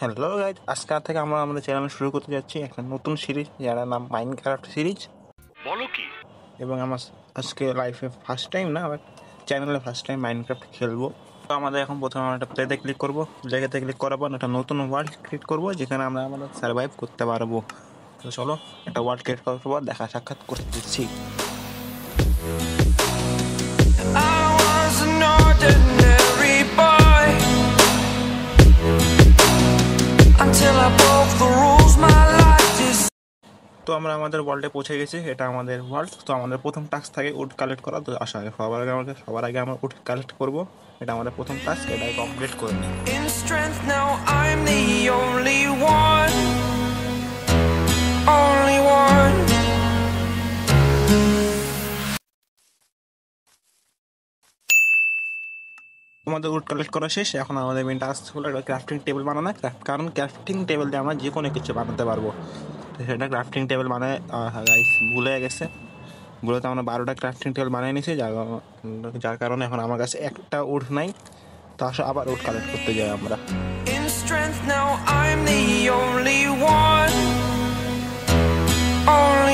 Hello guys আজকে থেকে আমরা আমাদের চ্যানেল শুরু করতে যাচ্ছি একটা নতুন সিরিজ যার নাম মাইনক্রাফট সিরিজ বলো কি? এবং আমার আজকে লাইফে ফার্স্ট টাইম না আমার চ্যানেলে ফার্স্ট টাইম মাইনক্রাফট খেলব। তো আমাদের এখন প্রথমে আমরা একটা প্লেতে ক্লিক করব। প্লেতে ক্লিক করার পর একটা নতুন ওয়ার্ল্ড ক্রিয়েট করব যেখানে আমরা আমাদের সার্ভাইভ করতে পারব। তো চলো একটা ওয়ার্ল্ড ক্রিয়েট করার পর দেখা সাক্ষাৎ করতে তো আমরা আমাদের ওয়ার্ল্ডে পৌঁছে গেছি এটা আমাদের ওয়ার্ল্ড তো আমাদের প্রথম টাস্ক থাকে উড কালেক্ট করা তো আশা হয় সবার আগে আমাদের সবার আগে আমরা উড কালেক্ট করব। এটা আমাদের প্রথম টাস্ক এটাই কমপ্লিট করে নিই। আমাদের উড কালেক্ট করা শেষ এখন আমাদের মেন টাস্ক হলো একটা ক্রাফটিং টেবিল বানানো। কারণ ক্রাফটিং টেবিল দিয়ে আমরা যে কোনো কিছু বানাতে পারব। তো সেটা ক্রাফটিং টেবিল মানে ভুলে গেছে। ভুলেতে আমরা বারোটা ক্রাফটিং টেবিল বানিয়ে নিয়েছি যার যার কারণে এখন আমার কাছে একটা উড নাই। তো আবার উড কালেক্ট করতে যাই আমরা। Strength. Now I'm the only one, only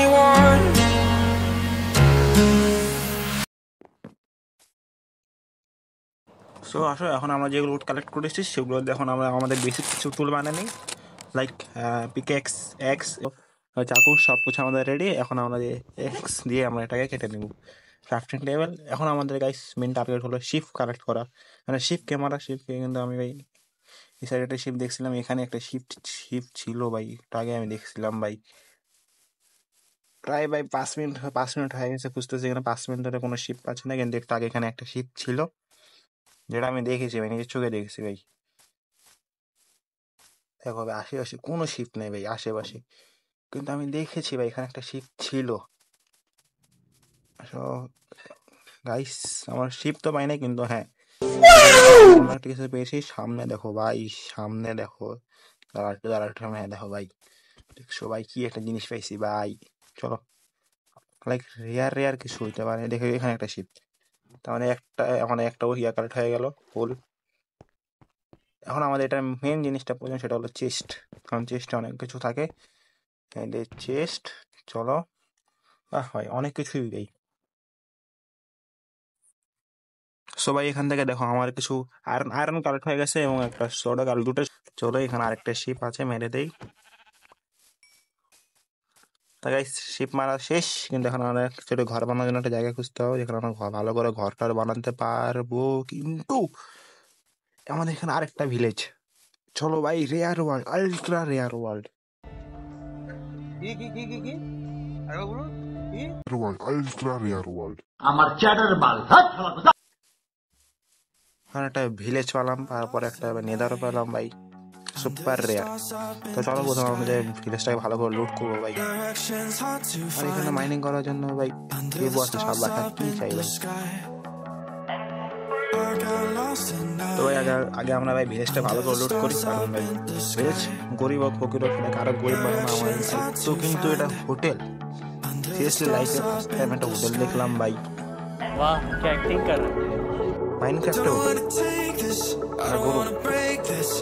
so আসো, এখন আমরা যেগুলো উড কালেক্ট করেছি, সেগুলো এখন আমরা আমাদের বেসিক কিছু টুল বানিয়ে লাইক পিকেক্স এক্স চাকু সব কিছু আমাদের রেডি এখন আমরা যে এক্স দিয়ে আমরা এটাকে কেটে নেব। ক্রাফটিং টেবিল এখন আমাদের গাইস মেন টার্গেট হলো শিপ কালেক্ট করা। মানে শিপ ক্যামেরা শিপকে কিন্তু আমি ভাই, এই সাইডে একটা শিপ দেখছিলাম, এখানে একটা শিপ শিপ ছিল ভাই একটু আগে আমি দেখছিলাম ভাই। প্রায় ভাই পাঁচ মিনিট পাঁচ মিনিট হয়ে গেছে, খুঁজতেছি এখানে পাঁচ মিনিট ধরে কোনো শিপ পাচ্ছি না, কিন্তু একটু আগে এখানে একটা শিপ ছিল। যেটা আমি দেখেছি ভাই নিজের চোখে দেখেছি ভাই। দেখো ভাই, আশেপাশে কোনো শিপ নেই ভাই, আশেপাশে। কিন্তু আমি দেখেছি ভাই, এখানে একটা শিপ ছিল। গাইস আমার শিপ তো পাই নাই কিন্তু হ্যাঁ। একটা কিছু পেয়েছি, সামনে দেখো ভাই, সামনে দেখো। দাঁড়া একটু, দাঁড়া সামনে হ্যাঁ দেখো ভাই। দেখছ ভাই, কি একটা জিনিস পাইছি ভাই। চলো লাইক রেয়ার রেয়ার কিছু হইতে পারে। দেখো, এখানে একটা শিপ তার মানে একটা এখন একটা ইয়া কালেক্ট হয়ে গেল, ফুল। এখন আমাদের এটা মেন জিনিসটা প্রয়োজন, সেটা হলো চেস্ট। কারণ চেস্টে অনেক কিছু থাকে। চেস্ট, চলো। আহ হয় অনেক কিছুই দেই। সবাই এখান থেকে দেখো, আমার কিছু আয়রন আয়রন কালেক্ট হয়ে গেছে এবং একটা সোডা কাল দুটো। চলো, এখানে আরেকটা শিপ আছে, মেরে দেই। তা গাইস শিপ মারা শেষ। কিন্তু এখন আমরা ছোট ঘর বানানোর জন্য একটা জায়গা খুঁজতে হবে যেখানে আমরা ঘর ভালো করে ঘরটার বানাতে পারব। কিন্তু আমাদের এখানে আরেকটা ভিলেজ চলো ভাই rare world ultra rare world কোথা। ওখানে একটা ভিলেজ পেলাম তারপরে একটা নেদারও পেলাম ভাই। Super rare. তো চলো প্রথমে আমাদের ফিলেসটাকে ভালো করে লুট করব ভাই। আর এখানে মাইনিং করার জন্য ভাই কেউ আছে সব বাটা কি চাই ভাই? তো ভাই আগে আগে আমরা ভাই ভিলেজটা ভালো করে লোড করি কারণ ভাই ভিলেজ গরিব হোক ফকির হোক কারও গরিব বানানো আমার তো কিন্তু এটা হোটেল। সিরিয়াসলি লাইফে ফার্স্ট টাইম একটা হোটেল দেখলাম ভাই। বাহ কি অ্যাক্টিং কর। Minecraft hotel. আর গরু।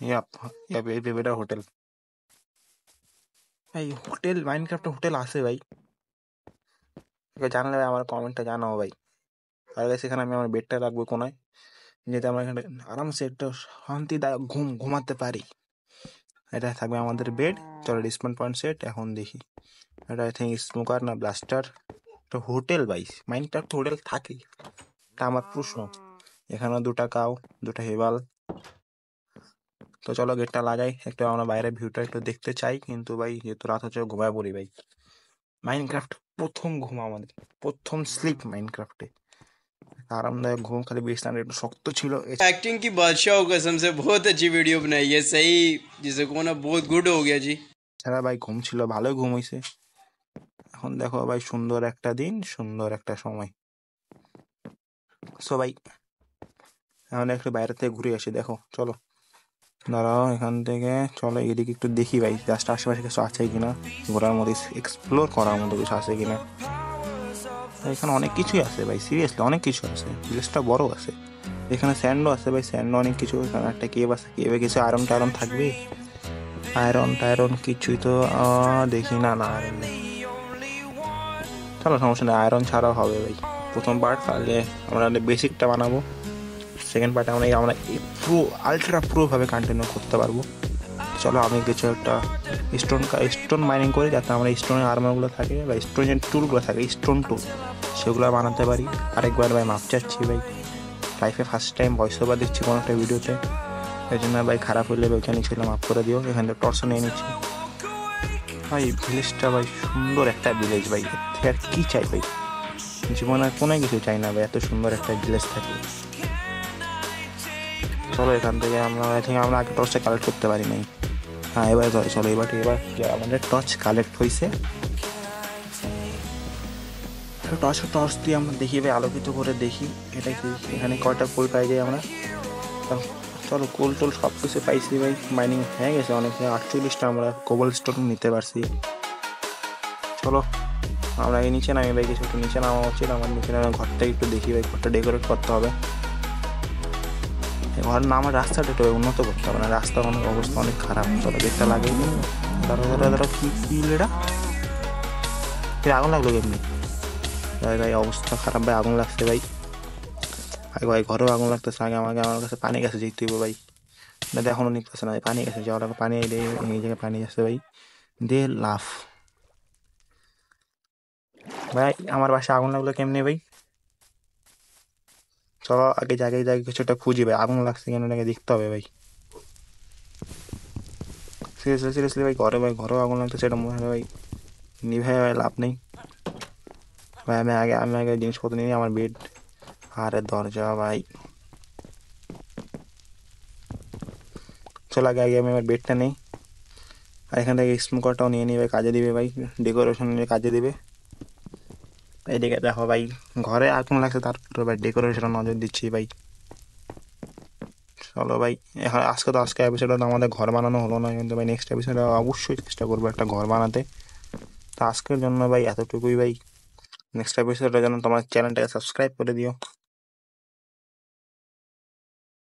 ইয়াপ ইয়াপ এই বেবিটা হোটেল ভাই হোটেল মাইনক্রাফটে হোটেল আছে ভাই জানলে ভাই আমার কমেন্টে জানাও ভাই আর গাইস এখানে আমি আমার বেডটা রাখব কোনায়? যাতে আমরা এখানে আরামসে একটা শান্তিদায়ক ঘুম ঘুমাতে পারি। এটা থাকবে আমাদের বেড চলো ডিসপ্লে পয়েন্ট সেট এখন দেখি। এটা আই থিঙ্ক স্মোকার না ব্লাস্টার একটা হোটেল ভাই মাইনক্রাফট হোটেল থাকে এটা আমার প্রশ্ন। এখানে দুটা কাউ দুটা হেবাল তো চলো গেটটা লাগাই একটু আমরা বাইরের ভিউটা একটু দেখতে চাই কিন্তু ভাই যেহেতু রাত হচ্ছে ঘুমায় পড়ি ভাই মাইনক্রাফট প্রথম ঘুম আমাদের প্রথম স্লিপ মাইনক্রাফটে আরামদায়ক ঘুম খালি বিছানাটা একটু শক্ত ছিল এ- एक्टिंग की बादशाह हो कसम से बहुत अच्छी वीडियो बनाई है सही जिसे को ना बहुत गुड हो गया जी এছাড়া ভাই ঘুম ছিল ভালোই ঘুম হয়েছে এখন দেখো ভাই সুন্দর একটা দিন সুন্দর একটা সময় সো ভাই এখন একটু বাইরে থেকে ঘুরে আসি দেখো চলো দাঁড়াও, এখান থেকে চলো এদিকে একটু দেখি ভাই জাস্ট আশেপাশে কিছু আছে কিনা, ঘোরার মতো এক্সপ্লোর করার মতো কিছু আছে কিনা। এখানে অনেক কিছুই আছে ভাই সিরিয়াসলি অনেক কিছু আছে ভিলেজটা বড় আছে। এখানে স্যান্ডও আছে ভাই স্যান্ডও অনেক কিছু, এখানে একটা কেব আছে কেভে কিছু আয়রন টায়রন থাকবে। আয়রন টায়রন কিছুই তো দেখি, না না আয়রন চলো সমস্যা নেই আয়রন ছাড়াও হবে ভাই। প্রথম পার্ট তাহলে আমরা বেসিকটা বানাবো। সেকেন্ড পার্টে আমরা আমরা প্রো আলট্রা প্রোভাবে কন্টিনিউ করতে পারব। চলো আমি কিছু একটা স্টোন স্টোন মাইনিং করি, যাতে আমরা স্টোনের আর্মারগুলো থাকে বা স্টোনের টুলগুলো থাকে স্টোন টুল সেগুলো বানাতে পারি। আরেকবার ভাই মাপ চাচ্ছি ভাই। লাইফে ফার্স্ট টাইম ভয়েস ওভার দিচ্ছি কোনো একটা ভিডিওতে এই জন্য ভাই খারাপ হইলে ওইখানে ছিল মাফ করে দিও, এখান থেকে টর্চ নিয়ে নিচ্ছি। ভাই ভিলেজটা ভাই সুন্দর একটা ভিলেজ ভাই। আর কি চাই ভাই? জীবনে কোনো কিছু চাই না ভাই, এত সুন্দর একটা ভিলেজ থাকে। চলো এখান থেকে আমরা আই থিঙ্ক আমরা আগে টর্চটা কালেক্ট করতে পারি নাই। হ্যাঁ এবার চলো, এবার এবার আমাদের টর্চ কালেক্ট হয়েছে টর্চ টর্চ দিয়ে আমরা দেখি ভাই আলোকিত করে দেখি, এটা কি, এখানে কয়টা ফুল পাই যাই আমরা। চলো কোল টোল সব কিছু পাইছি ভাই মাইনিং হয়ে গেছে অনেক, আটচল্লিশটা আমরা কোবল স্টোন নিতে পারছি। চলো, আমরা এই নিচে নামি ভাই কিছু একটু নিচে নামা উচিত, আমার নিচে নামে ঘরটা একটু দেখি ভাই ঘরটা ডেকোরেট করতে হবে। এই না, আমার রাস্তাটা একটু উন্নত করতে হবে, না রাস্তা অনেক অবস্থা অনেক খারাপ। চলো দেখতে লাগে ধরো ধরো ধরো, কি এটা? আগুন লাগল কেমনি? ভাই ভাই, অবস্থা খারাপ, ভাই, আগুন লাগছে, ভাই। আগে ভাই, ঘরেও আগুন লাগতেছে আগে আমাকে, আমার কাছে পানি গেছে যেতে হইব ভাই। না এখনও নিতেছে না পানি গেছে, যাওয়ার আগে পানি এই জায়গায় পানি আসছে ভাই। দে লাফ। ভাই, আমার বাসায় আগুন লাগল কেমনি, ভাই? চলো আগে জায়গায় জায়গায় কিছু একটা খুঁজি ভাই। আগুন লাগছে কেন এটাকে দেখতে হবে ভাই। সিরিয়াসলি সিরিয়াসলি ভাই ঘরে ভাই ঘরেও আগুন লাগতেছে এটা মনে হয় ভাই। নিভে ভাই লাভ নেই। ভাই আমি আগে আমি আগে জিনিসপত্র নিয়ে নিই, আমার বেড আরে দরজা ভাই। চলো আগে আগে আমি আমার বেডটা নেই। আর এখান থেকে স্মোকারটাও নিয়ে নিবে কাজে দিবে ভাই ডেকোরেশন নিয়ে কাজে দিবে। এদিকে দেখো ভাই, ঘরে আগুন লাগছে? তারপরে ভাই ডেকোরেশন নজর দিচ্ছি ভাই। চলো ভাই, এখন আজকে তো আজকে এপিসোডে তো আমাদের ঘর বানানো হলো না, কিন্তু ভাই নেক্সট এপিসোডে অবশ্যই চেষ্টা করব একটা ঘর বানাতে। তো আজকের জন্য ভাই এতটুকুই ভাই। নেক্সট এপিসোডের জন্য তোমার চ্যানেলটাকে সাবস্ক্রাইব করে দিও।